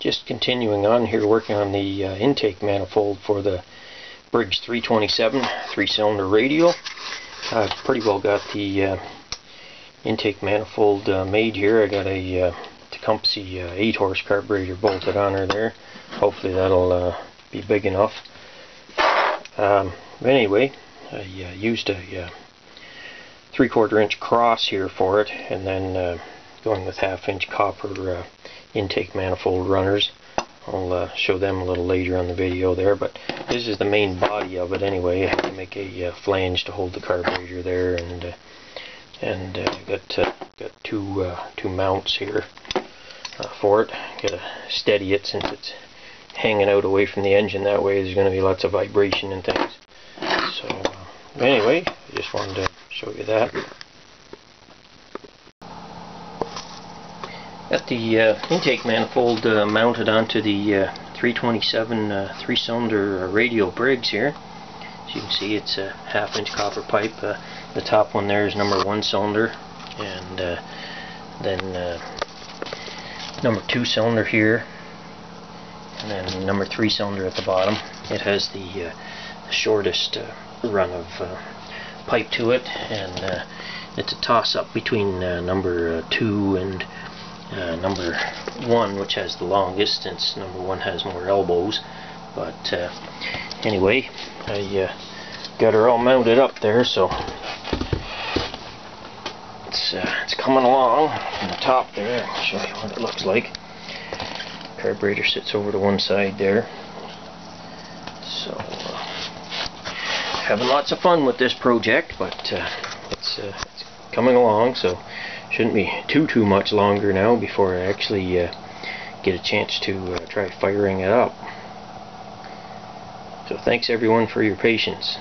just continuing on here working on the uh, intake manifold for the Briggs 327 three-cylinder radial. I've pretty well got the uh, intake manifold uh, made here. I got a uh, Tecumseh uh, 8 horse carburetor bolted on her there. Hopefully that'll uh, be big enough. Um, anyway, I uh, used a uh, three quarter inch cross here for it and then going with half inch copper intake manifold runners. I'll uh, show them a little later on the video there, but this is the main body of it anyway. I have to make a uh, flange to hold the carburetor there, and uh, and uh, got uh, got two uh, two mounts here for it. Got to steady it since it's hanging out away from the engine. That way, there's going to be lots of vibration and things. So anyway, I just wanted to show you that. Got the uh, intake manifold uh, mounted onto the uh, 327 uh, three-cylinder radial Briggs here. As you can see, it's a half-inch copper pipe. Uh, the top one there is number one cylinder, and uh, then number two cylinder here, and then number three cylinder at the bottom. It has the, the shortest run of pipe to it, and it's a toss-up between number two and uh, number one, which has the longest, since number one has more elbows. But uh, anyway, I uh, got her all mounted up there, so it's uh, it's coming along on the top there. I'll show you what it looks like. Carburetor sits over to one side there. So uh, having lots of fun with this project, but uh, it's, it's coming along. So shouldn't be too too much longer now before I actually uh, get a chance to uh, try firing it up. So thanks everyone for your patience.